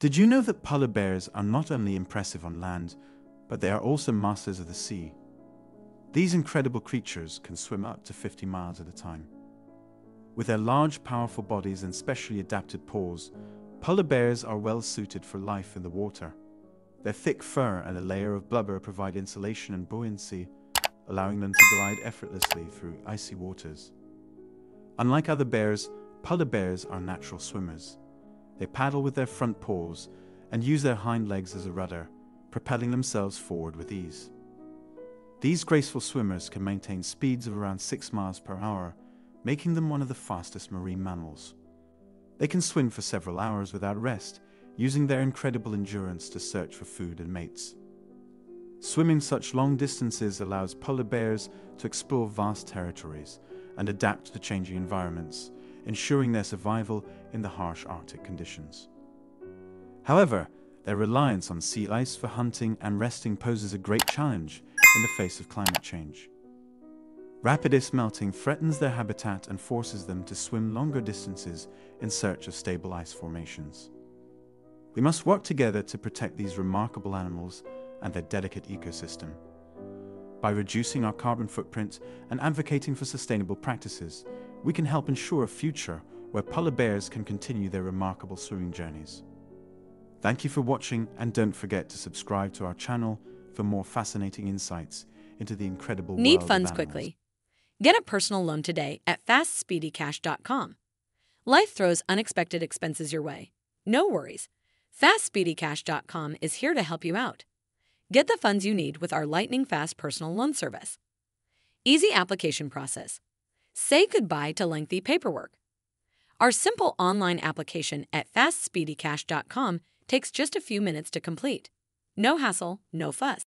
Did you know that polar bears are not only impressive on land, but they are also masters of the sea? These incredible creatures can swim up to 50 miles at a time. With their large, powerful bodies and specially adapted paws, polar bears are well suited for life in the water. Their thick fur and a layer of blubber provide insulation and buoyancy, allowing them to glide effortlessly through icy waters. Unlike other bears, polar bears are natural swimmers. They paddle with their front paws and use their hind legs as a rudder, propelling themselves forward with ease. These graceful swimmers can maintain speeds of around 6 miles per hour, making them one of the fastest marine mammals. They can swim for several hours without rest, using their incredible endurance to search for food and mates. Swimming such long distances allows polar bears to explore vast territories and adapt to changing environments, ensuring their survival in the harsh Arctic conditions. However, their reliance on sea ice for hunting and resting poses a great challenge in the face of climate change. Rapid ice melting threatens their habitat and forces them to swim longer distances in search of stable ice formations. We must work together to protect these remarkable animals and their delicate ecosystem. By reducing our carbon footprint and advocating for sustainable practices, we can help ensure a future where polar bears can continue their remarkable swimming journeys. Thank you for watching and don't forget to subscribe to our channel for more fascinating insights into the incredible Need world funds quickly? Get a personal loan today at fastspeedycash.com. Life throws unexpected expenses your way. No worries. FastSpeedyCash.com is here to help you out. Get the funds you need with our lightning fast personal loan service. Easy application process. Say goodbye to lengthy paperwork. Our simple online application at FastSpeedyCash.com takes just a few minutes to complete. No hassle, no fuss.